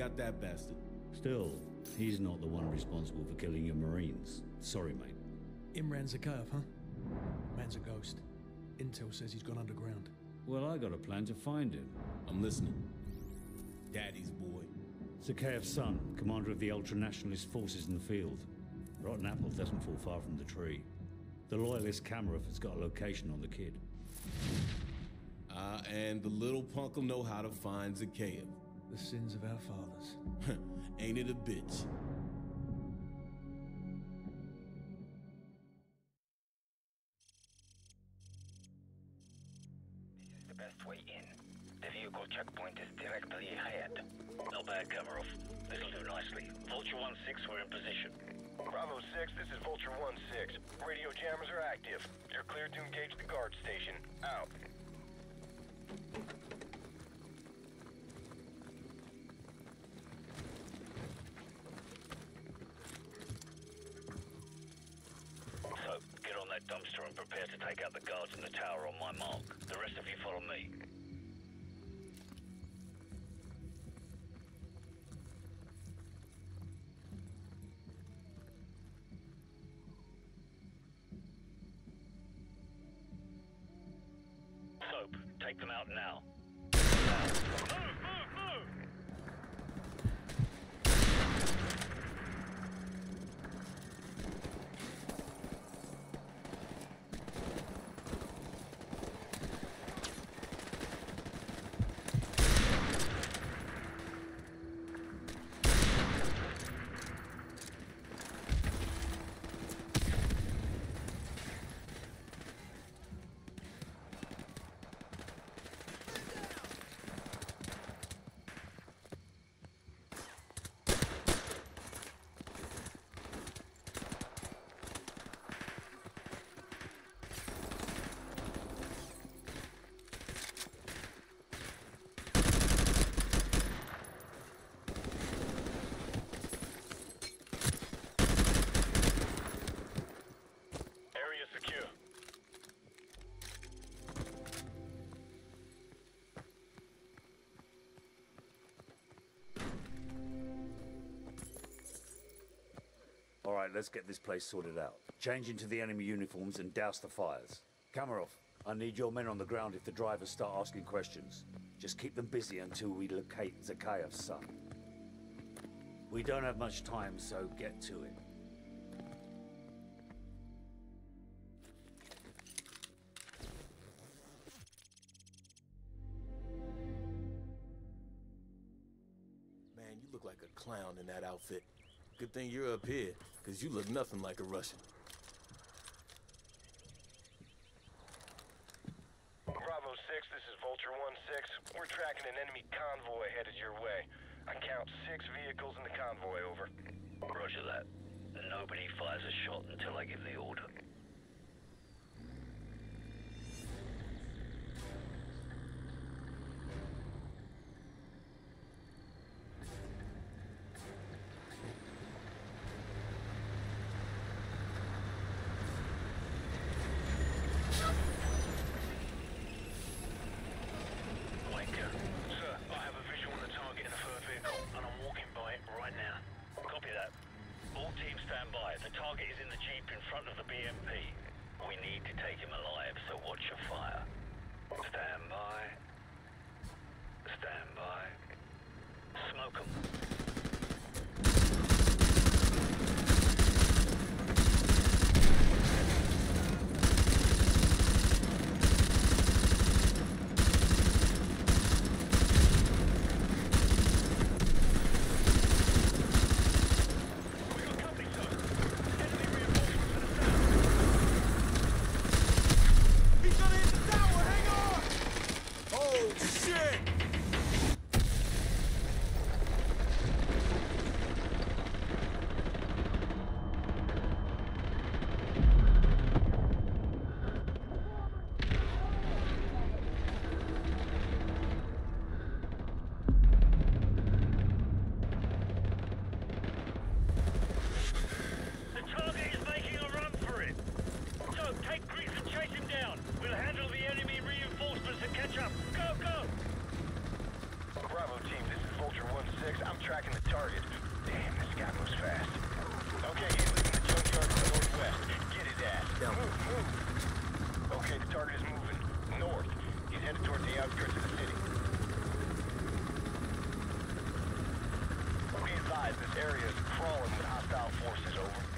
got that bastard. Still, he's not the one responsible for killing your Marines. Sorry, mate. Imran Zakhaev, huh? Man's a ghost. Intel says he's gone underground. Well, I got a plan to find him. I'm listening. Daddy's boy. Zakhaev's son, commander of the ultra-nationalist forces in the field. Rotten apple doesn't fall far from the tree. The loyalist Kamarov has got a location on the kid. Uh, and the little punk'll know how to find Zakhaev. The sins of our fathers. Ain't it a bitch? This is the best way in. The vehicle checkpoint is directly ahead. Not bad, Kamarov. This'll do nicely. Vulture 1-6, we're in position. Bravo 6, this is Vulture 1-6. Radio jammers are active. You're cleared to engage the guard station. Out. Take out the guards in the tower on my mark. The rest of you follow me. Soap, take them out now. Move, move, right, let's get this place sorted out. Change into the enemy uniforms and douse the fires. Kamarov, I need your men on the ground if the drivers start asking questions. Just keep them busy until we locate Zakhaev's son. We don't have much time, so get to it. Man, you look like a clown in that outfit. Good thing you're up here, because you look nothing like a Russian. Bravo 6, this is Vulture 1-6. We're tracking an enemy convoy headed your way. I count six vehicles in the convoy, over. Roger that. Nobody fires a shot until I give the order. Wanker. Sir, I have a visual on the target in a third vehicle, and I'm walking by it right now. Copy that. All teams stand by. The target is in the Jeep in front of the BMP. Tracking the target. Damn, this guy moves fast. Okay, he's leaving the junkyard to the northwest. Get his ass. Down. Move, move. Okay, the target is moving. North. He's headed towards the outskirts of the city. Be advised, this area is crawling with hostile forces, over.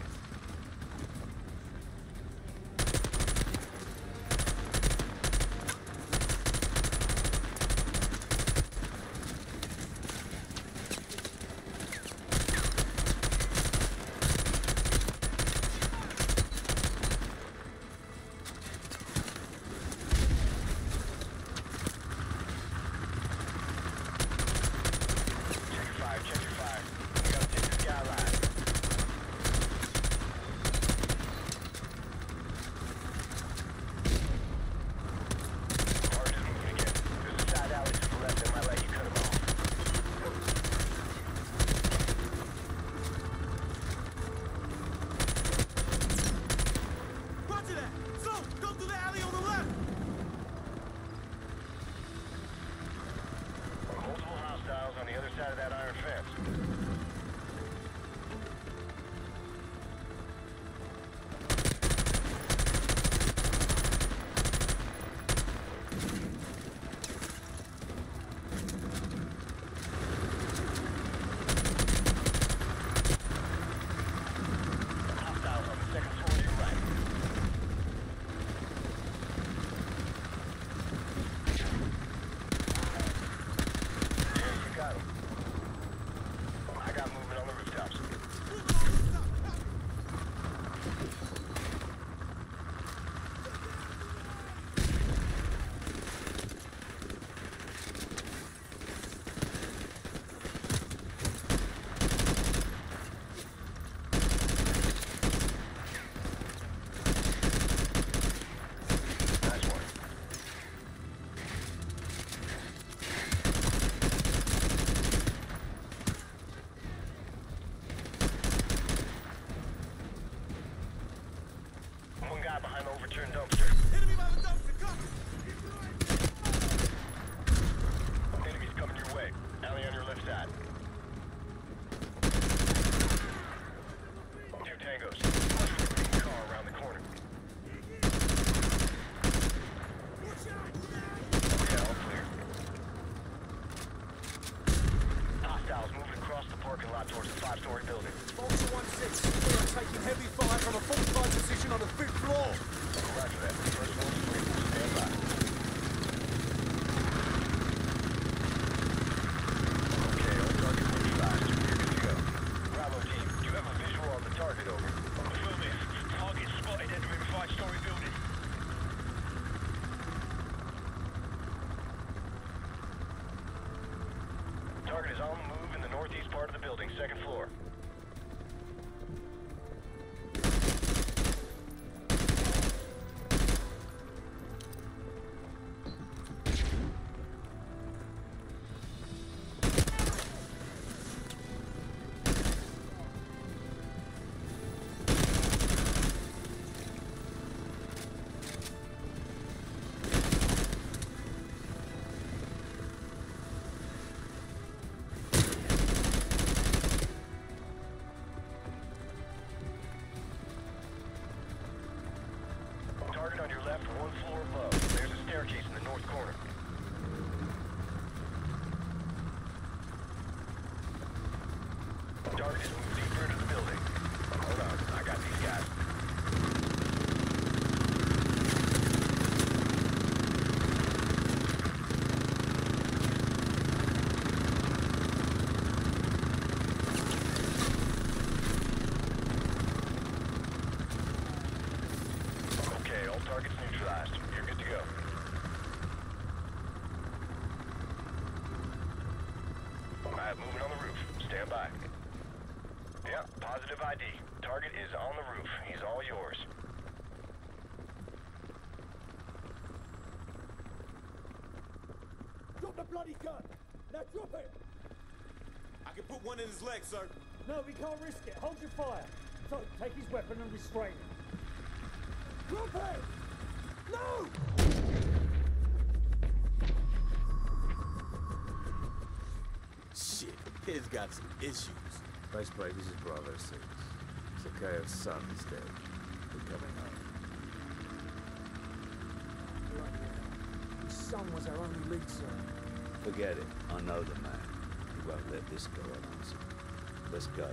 Overturned dumpster. Enemy by the dumpster, come! Enemies coming your way. Alley on your left side. Two tangos. Car around the corner. Okay, all clear. Hostiles moving across the parking lot towards the five-story building. Vulture 1-6, we are taking heavy fire from a fortified position on the fifth floor. Roger that. First one's free. Stand by. Okay, all targets neutralized. You're good to go. Bravo team, do you have a visual on the target, over? Affirmative. Target spotted entering the five-story building. Target is on the move in the northeast part of the building, second floor. ID. Target is on the roof. He's all yours. Drop the bloody gun! Now drop it! I can put one in his leg, sir. No, we can't risk it. Hold your fire. Soap, take his weapon and restrain him. Drop it! No! Shit, kid's got some issues. Faceplate, this is Bravo 6. Zakhaev's son is dead. We're coming home. His son was our only lead, sir. Forget it. I know the man. He won't let this go unanswered. Let's go.